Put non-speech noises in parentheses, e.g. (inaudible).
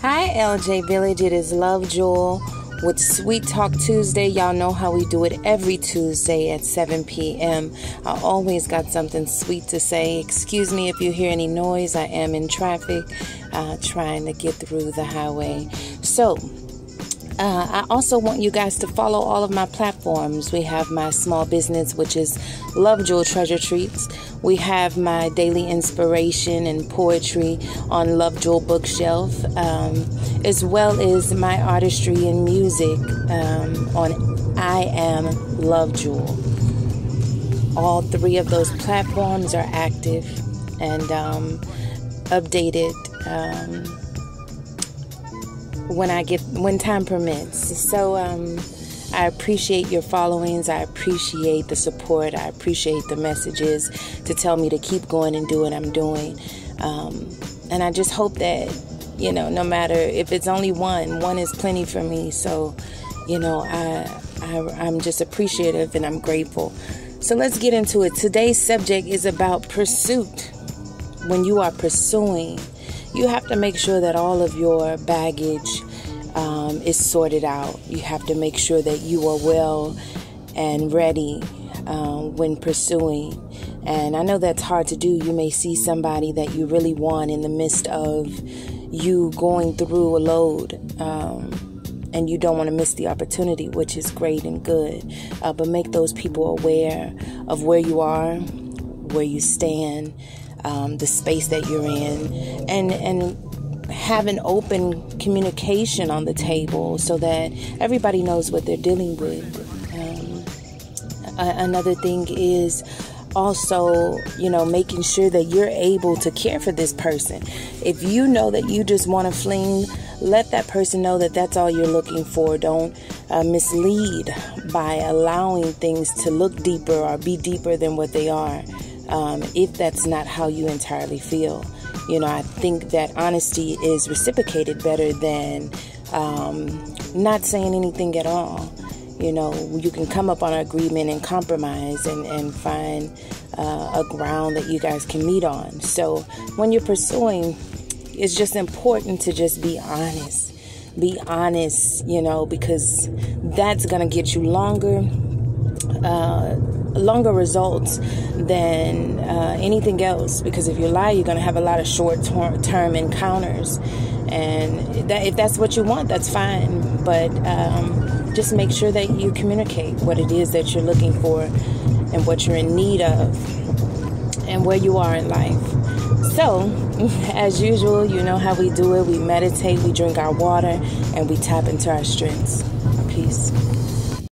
Hi, LJ Village. It is Love Jewel with Sweet Talk Tuesday. Y'all know how we do it every Tuesday at 7 p.m. I always got something sweet to say. Excuse me if you hear any noise, I am in traffic uh, trying to get through the highway. So, uh, I also want you guys to follow all of my platforms. We have my small business, which is Love Jewel Treasure Treats. We have my daily inspiration and poetry on Love Jewel Bookshelf, um, as well as my artistry and music um, on I Am Love Jewel. All three of those platforms are active and um, updated um, when I get when time permits. So um, I appreciate your followings. I appreciate the support. I appreciate the messages to tell me to keep going and do what I'm doing. Um, and I just hope that you know, no matter if it's only one, one is plenty for me. So, you know, I, I I'm just appreciative and I'm grateful. So let's get into it. Today's subject is about pursuit. When you are pursuing you have to make sure that all of your baggage um, is sorted out. You have to make sure that you are well and ready um, when pursuing. And I know that's hard to do. You may see somebody that you really want in the midst of you going through a load. Um, and you don't want to miss the opportunity, which is great and good. Uh, but make those people aware of where you are, where you stand, um, the space that you're in, and and have an open communication on the table so that everybody knows what they're dealing with. Um, another thing is also, you know, making sure that you're able to care for this person. If you know that you just want to fling, let that person know that that's all you're looking for. Don't uh, mislead by allowing things to look deeper or be deeper than what they are um, if that's not how you entirely feel. You know, I think that honesty is reciprocated better than um, not saying anything at all. You know, you can come up on an agreement and compromise and, and find uh, a ground that you guys can meet on. So when you're pursuing, it's just important to just be honest. Be honest, you know, because that's going to get you longer. Uh, longer results than uh, anything else. Because if you lie you're going to have a lot of short term encounters. And that, if that's what you want that's fine. But um, just make sure that you communicate what it is that you're looking for and what you're in need of and where you are in life. So (laughs) as usual you know how we do it. We meditate we drink our water and we tap into our strengths. Peace